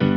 you